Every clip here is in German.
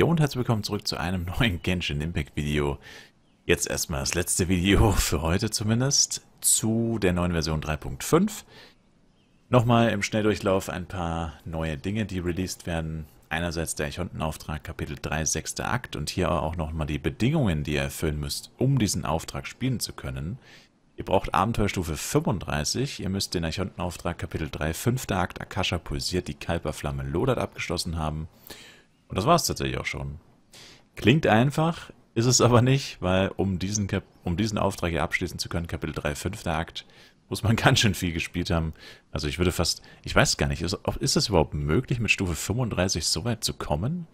Jo und herzlich willkommen zurück zu einem neuen Genshin Impact Video. Jetzt erstmal das letzte Video für heute zumindest zu der neuen Version 3.5. Nochmal im Schnelldurchlauf ein paar neue Dinge, die released werden. Einerseits der Eichhontenauftrag Kapitel 3, 6. Akt und hier auch nochmal die Bedingungen, die ihr erfüllen müsst, um diesen Auftrag spielen zu können. Ihr braucht Abenteuerstufe 35. Ihr müsst den Eichhontenauftrag Kapitel 3, 5. Akt Akasha pulsiert, die Kalperflamme lodert abgeschlossen haben. Und das war es tatsächlich auch schon. Klingt einfach, ist es aber nicht, weil um diesen, Kap um diesen Auftrag hier abschließen zu können, Kapitel 3, 5. Akt, muss man ganz schön viel gespielt haben. Also ich würde fast, ich weiß gar nicht, ist, ist es überhaupt möglich, mit Stufe 35 so weit zu kommen?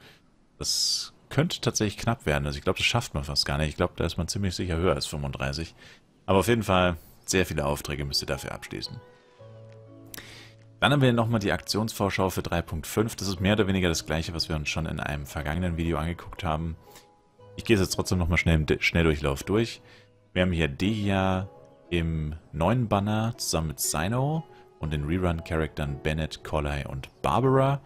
Das könnte tatsächlich knapp werden. Also ich glaube, das schafft man fast gar nicht. Ich glaube, da ist man ziemlich sicher höher als 35. Aber auf jeden Fall, sehr viele Aufträge müsst ihr dafür abschließen. Dann haben wir nochmal die Aktionsvorschau für 3.5. Das ist mehr oder weniger das gleiche, was wir uns schon in einem vergangenen Video angeguckt haben. Ich gehe es jetzt trotzdem nochmal schnell im Schnelldurchlauf durch. Wir haben hier Dehia im neuen Banner zusammen mit Sino und den Rerun-Charaktern Bennett, Collei und Barbara.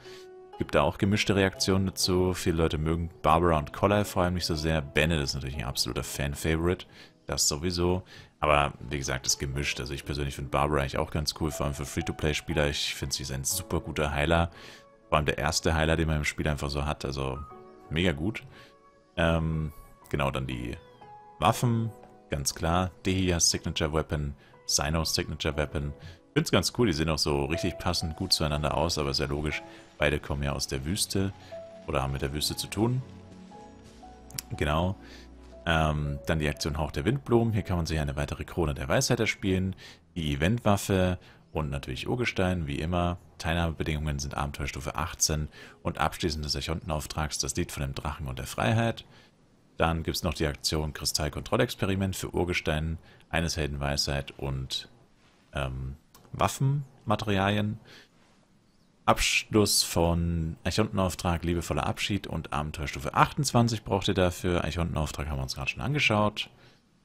Gibt da auch gemischte Reaktionen dazu. Viele Leute mögen Barbara und Collei vor allem nicht so sehr. Bennett ist natürlich ein absoluter Fan-Favorite. Das sowieso. Aber wie gesagt, ist gemischt. Also ich persönlich finde Barbara eigentlich auch ganz cool, vor allem für Free-to-Play-Spieler. Ich finde, sie ist ein super guter Heiler. Vor allem der erste Heiler, den man im Spiel einfach so hat. Also mega gut. Ähm, genau, dann die Waffen. Ganz klar. Dehias Signature Weapon, Sinos Signature Weapon. Ich finde es ganz cool, die sehen auch so richtig passend gut zueinander aus, aber sehr logisch. Beide kommen ja aus der Wüste oder haben mit der Wüste zu tun. Genau. Ähm, dann die Aktion Hauch der Windblumen. Hier kann man sich eine weitere Krone der Weisheit erspielen. Die Eventwaffe und natürlich Urgestein, wie immer. Teilnahmebedingungen sind Abenteuerstufe 18 und abschließend des Archontenauftrags das Lied von dem Drachen und der Freiheit. Dann gibt es noch die Aktion Kristallkontrollexperiment für Urgestein, eines Helden Weisheit und ähm, Waffenmaterialien. Abschluss von Eichhontenauftrag, liebevoller Abschied und Abenteuerstufe 28 braucht ihr dafür. Eichhontenauftrag haben wir uns gerade schon angeschaut.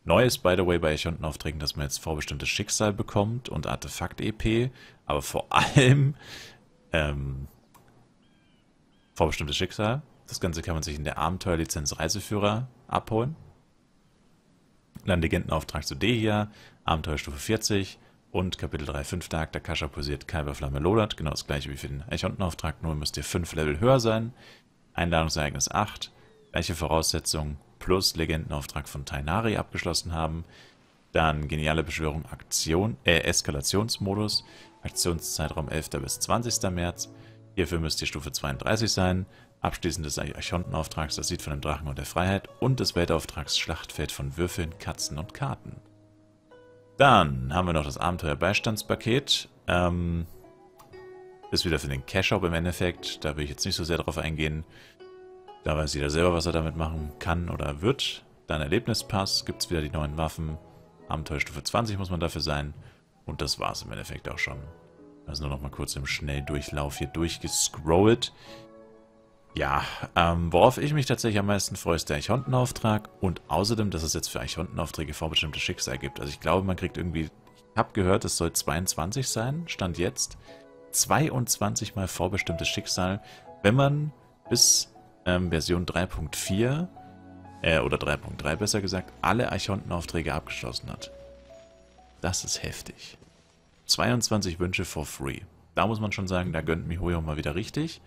Neu ist, by the way, bei Eichhontenaufträgen, dass man jetzt vorbestimmtes Schicksal bekommt und Artefakt-EP, aber vor allem ähm, vorbestimmtes Schicksal. Das Ganze kann man sich in der Abenteuerlizenz Reiseführer abholen. Dann Legendenauftrag zu D hier, Abenteuerstufe 40, und Kapitel 3, 5 Tag, der Kascha posiert Kalberflamme lodert. Genau das gleiche wie für den Eichhontenauftrag, nur müsst ihr 5 Level höher sein. Einladungsereignis 8, gleiche Voraussetzung, plus Legendenauftrag von Tainari abgeschlossen haben. Dann geniale Beschwörung Aktion, äh, Eskalationsmodus, Aktionszeitraum 11. bis 20. März. Hierfür müsst ihr Stufe 32 sein. Abschließend des Eichhontenauftrags, das Lied von dem Drachen und der Freiheit und des Weltauftrags Schlachtfeld von Würfeln, Katzen und Karten. Dann haben wir noch das Abenteuer-Beistandspaket. Ähm, ist wieder für den Cash-Shop im Endeffekt. Da will ich jetzt nicht so sehr drauf eingehen. Da weiß jeder selber, was er damit machen kann oder wird. Dann Erlebnispass, gibt es wieder die neuen Waffen. Abenteuerstufe 20 muss man dafür sein. Und das war es im Endeffekt auch schon. Also nur noch mal kurz im Schnelldurchlauf hier durchgescrollt. Ja, ähm, worauf ich mich tatsächlich am meisten freue, ist der Eichhontenauftrag und außerdem, dass es jetzt für Eichhontenaufträge vorbestimmte Schicksal gibt. Also ich glaube, man kriegt irgendwie, ich habe gehört, es soll 22 sein, Stand jetzt. 22 mal vorbestimmtes Schicksal, wenn man bis ähm, Version 3.4 äh, oder 3.3 besser gesagt, alle Eichhontenaufträge abgeschlossen hat. Das ist heftig. 22 Wünsche for free. Da muss man schon sagen, da gönnt MiHoYo mal wieder richtig.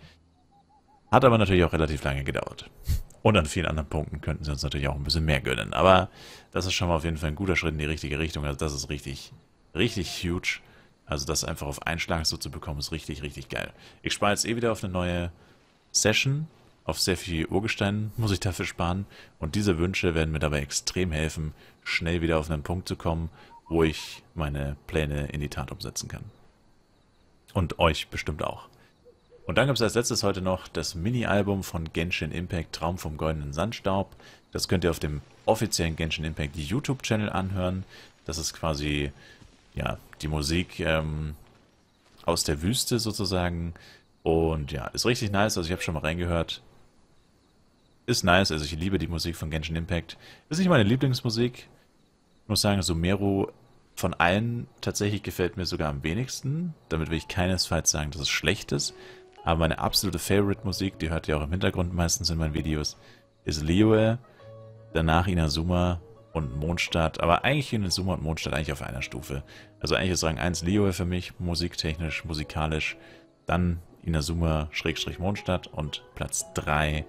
Hat aber natürlich auch relativ lange gedauert. Und an vielen anderen Punkten könnten sie uns natürlich auch ein bisschen mehr gönnen. Aber das ist schon mal auf jeden Fall ein guter Schritt in die richtige Richtung. Also das ist richtig, richtig huge. Also das einfach auf einen Schlag so zu bekommen, ist richtig, richtig geil. Ich spare jetzt eh wieder auf eine neue Session. Auf sehr viel Urgestein muss ich dafür sparen. Und diese Wünsche werden mir dabei extrem helfen, schnell wieder auf einen Punkt zu kommen, wo ich meine Pläne in die Tat umsetzen kann. Und euch bestimmt auch. Und dann gibt es als letztes heute noch das Mini-Album von Genshin Impact Traum vom goldenen Sandstaub. Das könnt ihr auf dem offiziellen Genshin Impact YouTube-Channel anhören. Das ist quasi ja, die Musik ähm, aus der Wüste sozusagen. Und ja, ist richtig nice. Also ich habe schon mal reingehört. Ist nice. Also ich liebe die Musik von Genshin Impact. Ist nicht meine Lieblingsmusik. Ich muss sagen, Sumeru von allen tatsächlich gefällt mir sogar am wenigsten. Damit will ich keinesfalls sagen, dass es schlecht ist. Aber meine absolute Favorite-Musik, die hört ihr auch im Hintergrund meistens in meinen Videos, ist Liyue, danach Inazuma und Mondstadt. Aber eigentlich Inazuma und Mondstadt eigentlich auf einer Stufe. Also eigentlich ist Rang 1 Liyue für mich, musiktechnisch, musikalisch. Dann Inazuma, Schrägstrich Mondstadt und Platz 3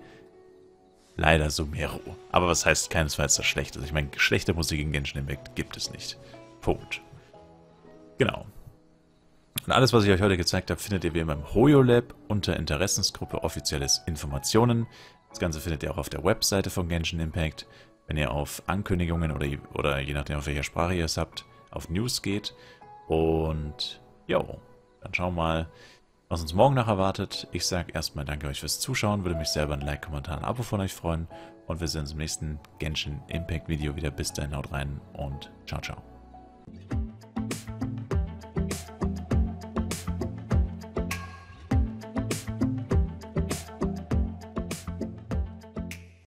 leider Sumeru. Aber was heißt keinesfalls das Schlechte? Ich meine, schlechte Musik in Genshin Impact gibt es nicht. Punkt. Genau. Und alles, was ich euch heute gezeigt habe, findet ihr wie immer im Hoyo Lab unter Interessensgruppe Offizielles Informationen. Das Ganze findet ihr auch auf der Webseite von Genshin Impact. Wenn ihr auf Ankündigungen oder, oder je nachdem auf welcher Sprache ihr es habt, auf News geht. Und jo, dann schauen wir mal, was uns morgen noch erwartet. Ich sage erstmal danke euch fürs Zuschauen, würde mich selber ein Like, Kommentar, ein Abo von euch freuen. Und wir sehen uns im nächsten Genshin Impact Video wieder. Bis dahin, haut rein und ciao, ciao.